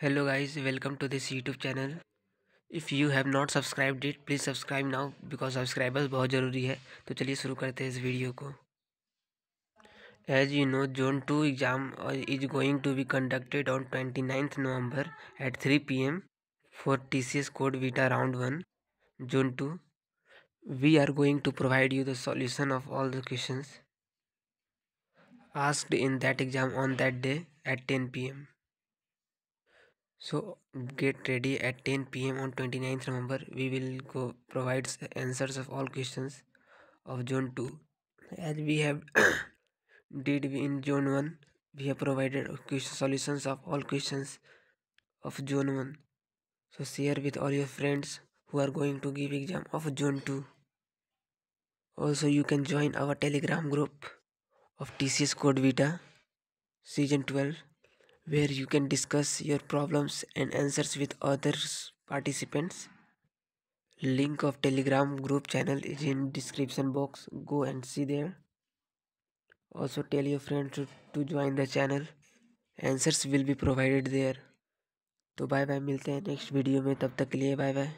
Hello guys welcome to this YouTube channel if you have not subscribed it please subscribe now because subscribers बहुत ज़रूरी है। तो चलिए शुरू करते हैं इस वीडियो को। As you know zone two exam is going to be conducted on twenty ninth November at three P M for T C S CodeVita round one zone two we are going to provide you the solution of all the question asked in that exam on that day at ten P M So get ready at 10 pm on 29th November. We will go provide answers of all questions of Zone 2 as we have did in Zone 1. We have provided solutions of all questions of Zone 1. So share with all your friends who are going to give exam of Zone 2. Also you can join our telegram group of TCS Code Vita season 12 where you can discuss your problems and answers with other participants link of telegram group channel is in description box go and see there also tell your friends to, to join the channel answers will be provided there तो bye bye मिलते हैं next video में तब तक के लिए bye bye